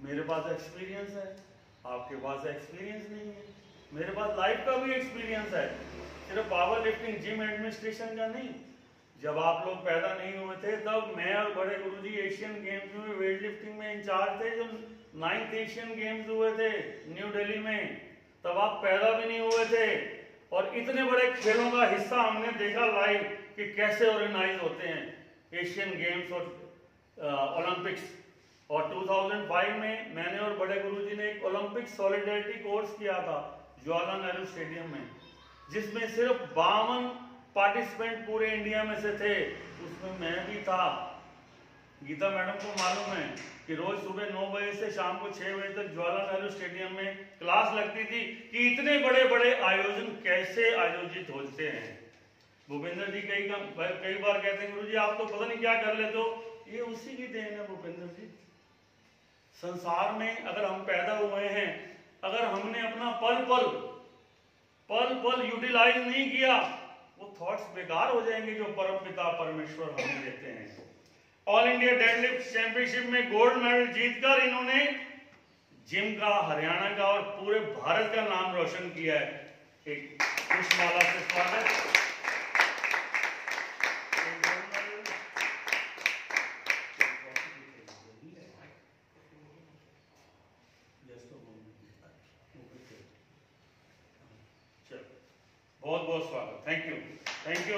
मेरे पास एक्सपीरियंस है। आपके पास एक्सपीरियंस नहीं है। मेरे पास लाइफ का भी एक्सपीरियंस है। सिर्फ़ पावर लिफ्टिंग जिम एडमिनिस्ट्रेशन का नहीं। जब आप लोग पैदा नहीं हुए थे, तब मैं और बड़े गुरुजी एशियन गेम्स में वेट लिफ्टिंग में इंचार्ज थे। जो नाइन्थ एशियन गेम्स हुए थे न्यू दिल्ली में, तब आप पैदा भी नहीं हुए थे। और इतने बड़े खेलों का हिस्सा हमने देखा लाइव कि कैसे ऑर्गेनाइज होते हैं एशियन गेम्स और ओलंपिक्स और 2005 में मैंने और बड़े गुरुजी ने एक ओलंपिक सॉलिडेरिटी कोर्स किया था जवाहरलाल नेहरू स्टेडियम में, जिसमें सिर्फ़ बावन पार्टिसिपेंट पूरे इंडिया में से थे। उसमें मैं भी था। गीता मैडम को मालूम है कि रोज सुबह नौ बजे से शाम को छह बजे तक जवाहरलाल नेहरू स्टेडियम में क्लास लगती थी कि इतने बड़े बड़े आयोजन कैसे आयोजित होते हैं। भूपेंद्र जी कई कई बार कहते हैं गुरु जी आप तो पता नहीं क्या कर लेते हो। ये उसी की देन है, भूपेंद्र जी। संसार में अगर हम पैदा हुए हैं, अगर हमने अपना पल पल पल पल यूटिलाइज नहीं किया, वो थॉट्स बेकार हो जाएँगे जो परम पिता परमेश्वर हमें देते हैं। ऑल इंडिया डेडलिफ्ट चैंपियनशिप में गोल्ड मेडल जीतकर इन्होंने जिम का, हरियाणा का और पूरे भारत का नाम रोशन किया है। एक से स्वागत। बहुत बहुत स्वागत। Thank you thank you